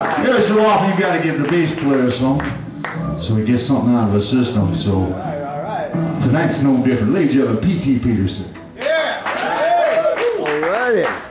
Every so often you gotta give the bass player some, so he gets something out of the system. So tonight's no different. Ladies and gentlemen, P.T. Pedersen. Yeah. All righty.